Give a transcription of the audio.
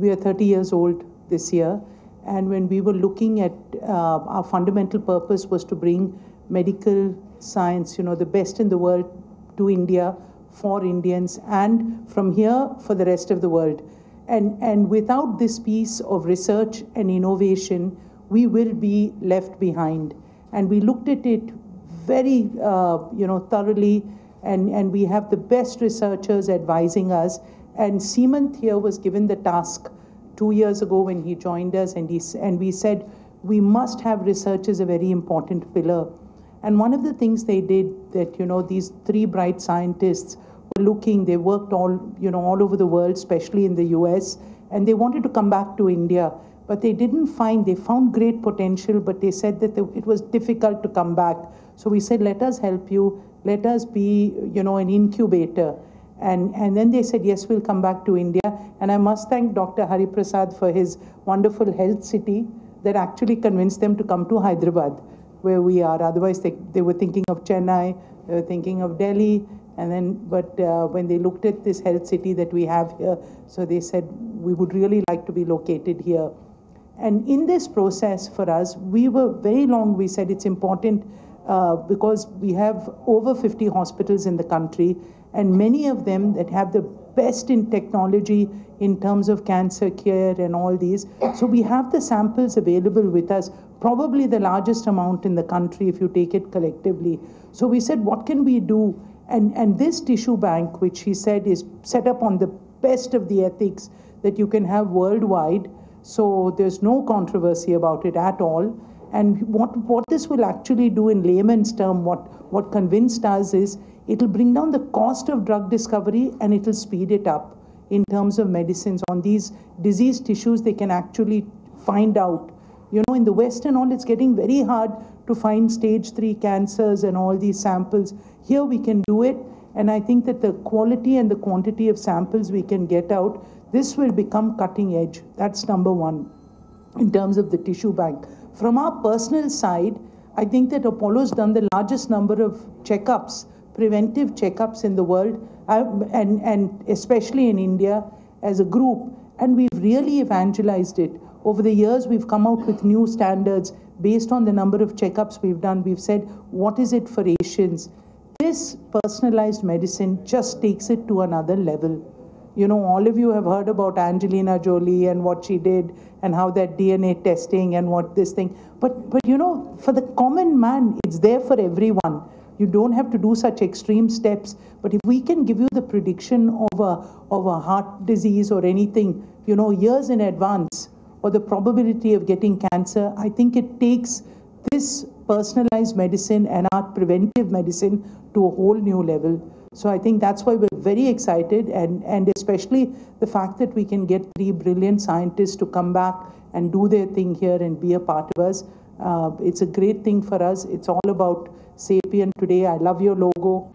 We are 30 years old this year. And when we were looking at uh, our fundamental purpose was to bring medical science, you know, the best in the world to India for Indians and from here for the rest of the world. And, and without this piece of research and innovation, we will be left behind. And we looked at it very, uh, you know, thoroughly, and, and we have the best researchers advising us. And Seemant here was given the task two years ago when he joined us, and, he, and we said, we must have research as a very important pillar. And one of the things they did that, you know, these three bright scientists were looking, they worked all, you know, all over the world, especially in the US, and they wanted to come back to India. But they didn't find, they found great potential, but they said that it was difficult to come back. So we said, let us help you, let us be, you know, an incubator. And, and then they said, yes, we'll come back to India. And I must thank Dr. Hari Prasad for his wonderful health city that actually convinced them to come to Hyderabad where we are. Otherwise, they, they were thinking of Chennai, they were thinking of Delhi, and then, but uh, when they looked at this health city that we have here, so they said, we would really like to be located here. And in this process for us, we were very long, we said it's important uh, because we have over 50 hospitals in the country, and many of them that have the best in technology in terms of cancer care and all these. So we have the samples available with us, probably the largest amount in the country if you take it collectively. So we said, what can we do? And, and this tissue bank, which he said is set up on the best of the ethics that you can have worldwide, so there's no controversy about it at all. And what, what this will actually do in layman's term, what, what convinced us is it'll bring down the cost of drug discovery and it'll speed it up in terms of medicines. On these disease tissues, they can actually find out. You know, in the West and all, it's getting very hard to find stage three cancers and all these samples. Here we can do it. And I think that the quality and the quantity of samples we can get out, this will become cutting edge. That's number one in terms of the tissue bank. From our personal side, I think that Apollo's done the largest number of checkups, preventive checkups in the world, uh, and, and especially in India as a group. And we've really evangelized it. Over the years, we've come out with new standards based on the number of checkups we've done. We've said, what is it for Asians? This personalized medicine just takes it to another level. You know, all of you have heard about Angelina Jolie and what she did and how that DNA testing and what this thing. But, but you know, for the common man, it's there for everyone. You don't have to do such extreme steps. But if we can give you the prediction of a, of a heart disease or anything, you know, years in advance, or the probability of getting cancer, I think it takes this personalized medicine and our preventive medicine to a whole new level. So I think that's why we're very excited and, and especially the fact that we can get three brilliant scientists to come back and do their thing here and be a part of us. Uh, it's a great thing for us. It's all about Sapien today. I love your logo.